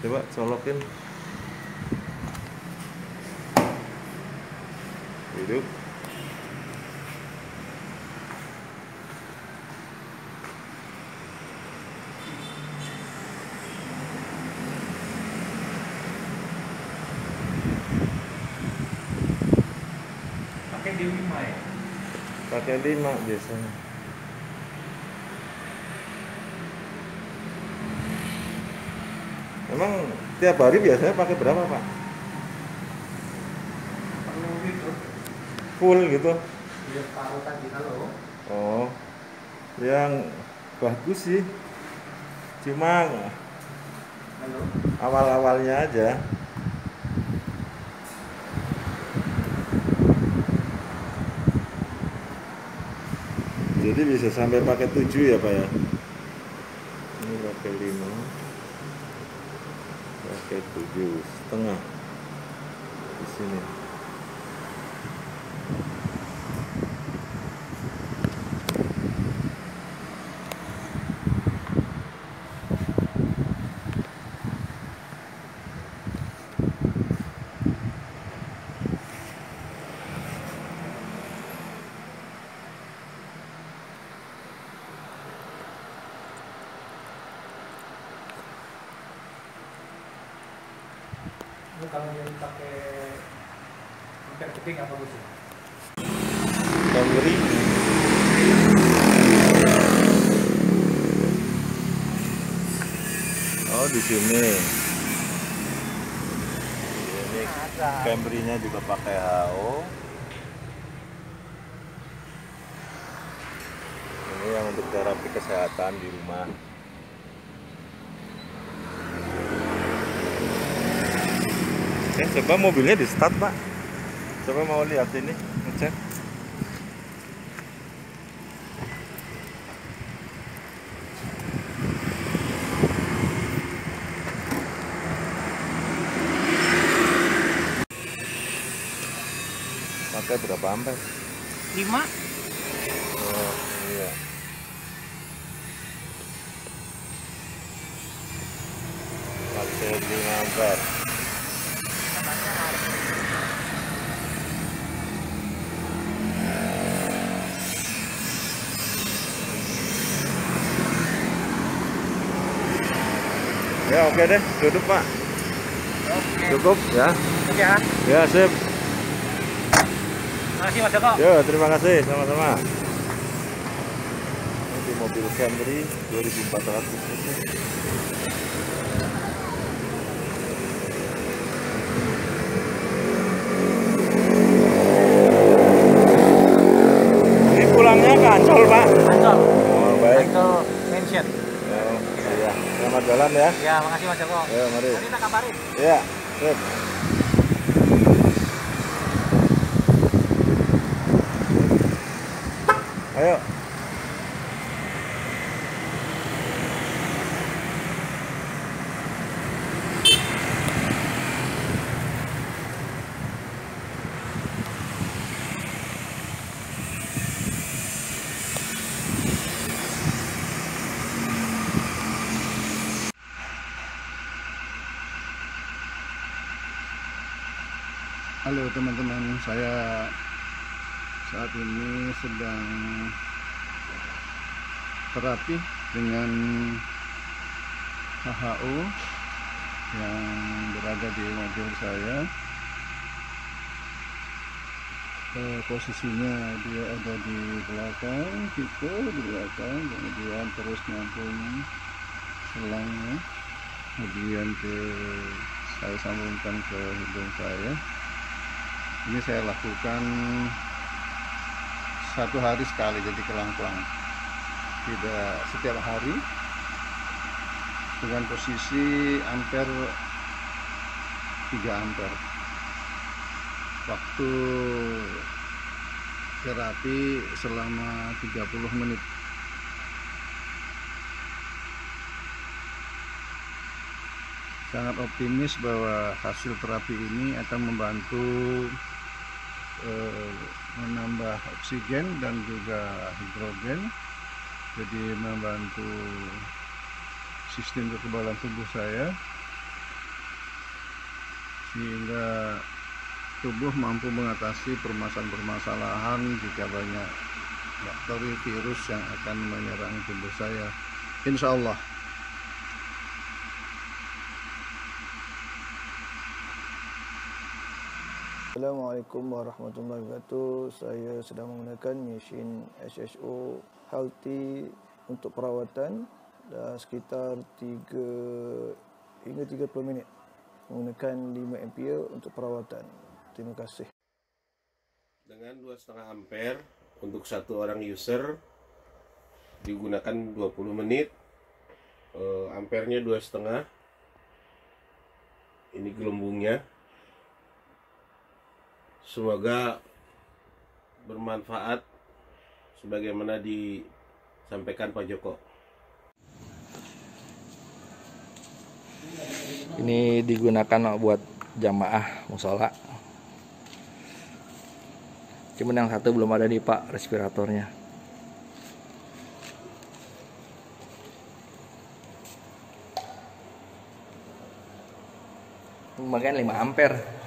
coba colokin. Hidup. Pakai di lima ya? Pakai lima biasanya emang tiap hari biasanya pakai berapa pak? Perlu itu full gitu? Dia taruh tadi kalau oh yang bagus sih. Cuma awal-awalnya aja. Jadi bisa sampai pakai 7 ya pak ya? Ini pakai 5 pakai 7 setengah. Di sini ini kalau dia pakai apa Camry oh di sini. Ini Camry-nya juga pakai HO. Ini yang untuk terapi kesehatan di rumah Oke, coba mobilnya di start pak. Coba mau lihat ini ngecek. Pakai berapa ampere? Lima. Oh iya. Pakai 5 ampere Ya oke deh, duduk pak. oke Cukup ya. oke ya Ya sip. makasih mas Joko Ya terima kasih sama-sama. Ini mobil Camry 2400 cc. Ini pulangnya ke Ancol pak. Ancol Oh baik. Ancol Mansion Ya, iya. Selamat jalan ya. ya makasih mas Joko Ya mari. nanti kita kabarin Ya, sip. Ayo. Halo teman-teman, saya saat ini sedang terapi dengan HHO yang berada di mobil saya. Eh, posisinya dia ada di belakang, gitu di belakang, kemudian terus nyambung selangnya, kemudian ke saya sambungkan ke hidung saya ini saya lakukan satu hari sekali jadi kelang-kelang. Tidak setiap hari dengan posisi ampere 3 ampere waktu terapi selama 30 menit. Sangat optimis bahwa hasil terapi ini akan membantu eh, menambah oksigen dan juga hidrogen. Jadi membantu sistem kekebalan tubuh saya. Sehingga tubuh mampu mengatasi permasalahan-permasalahan jika banyak bakteri virus yang akan menyerang tubuh saya. Insya Allah Assalamualaikum warahmatullahi wabarakatuh. Saya sedang menggunakan mesin SSO Healthy untuk perawatan dah sekitar 3 hingga 30 minit menggunakan 5 ampere untuk perawatan. Terima kasih. Dengan 2,5 ampere untuk satu orang user digunakan 20 menit. Uh, ampernya 2,5. Ini gelembungnya. Semoga bermanfaat sebagaimana disampaikan Pak Joko. Ini digunakan buat jamaah musola. Cuman yang satu belum ada nih Pak respiratornya. Pemakaian 5 ampere.